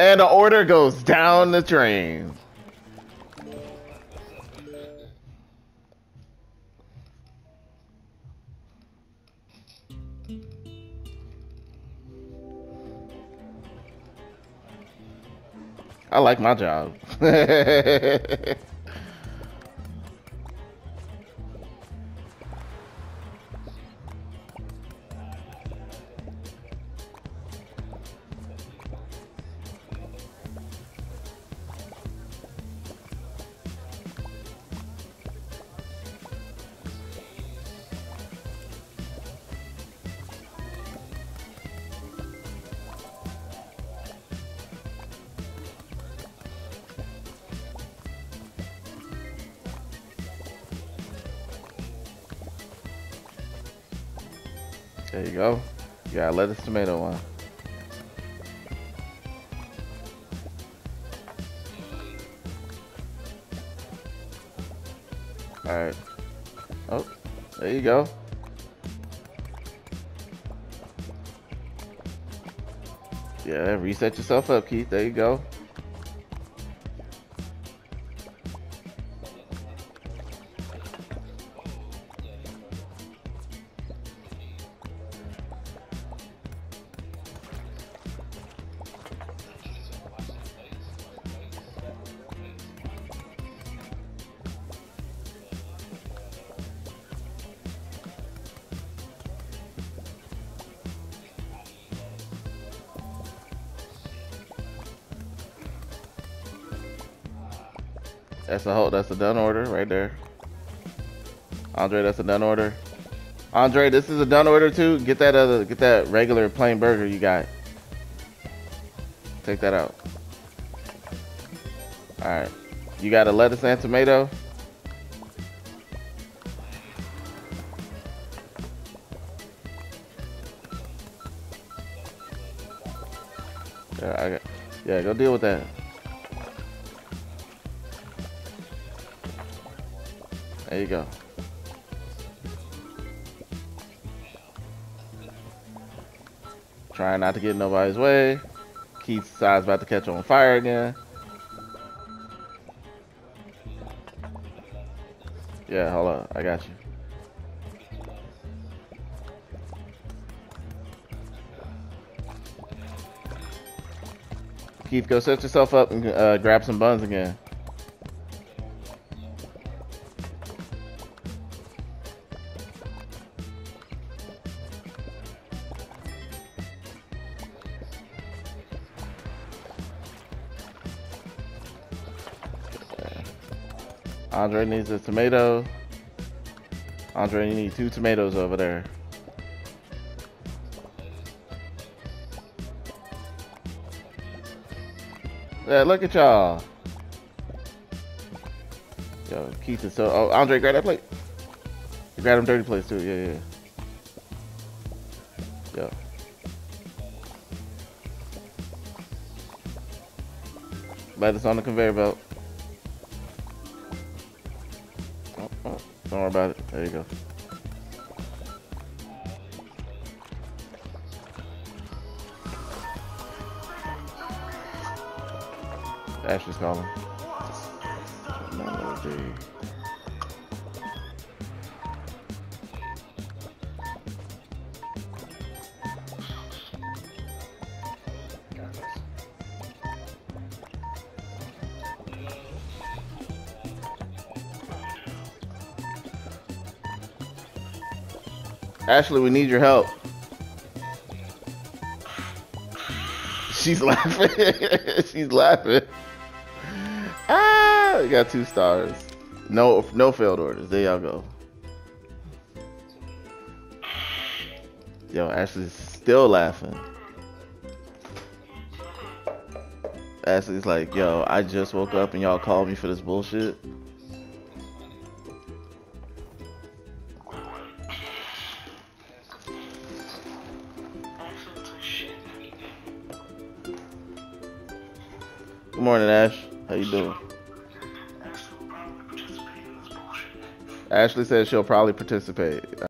And the order goes down the drain. I like my job. There you go. You got lettuce tomato one. Alright. Oh, there you go. Yeah, reset yourself up, Keith. There you go. That's a whole. That's a done order right there. Andre, that's a done order. Andre, this is a done order too. Get that other. Get that regular plain burger you got. Take that out. All right. You got a lettuce and tomato. Yeah, I got. Yeah, go deal with that. There you go. Trying not to get in nobody's way. Keith's side's about to catch on fire again. Yeah, hold on. I got you. Keith, go set yourself up and uh, grab some buns again. Andre needs a tomato. Andre, you need two tomatoes over there. Yeah, look at y'all. Yo, Keith is so. Oh, Andre, grab that plate. You grab them dirty plates too. Yeah, yeah. Yo. Lettuce on the conveyor belt. Don't worry about it. There you go. Ashley's calling. Melody. Ashley, we need your help. She's laughing. She's laughing. Ah, we got two stars. No, no failed orders. There y'all go. Yo, Ashley's still laughing. Ashley's like, yo, I just woke up and y'all called me for this bullshit. Good morning, Ash. How you doing? Ashley says she'll probably participate.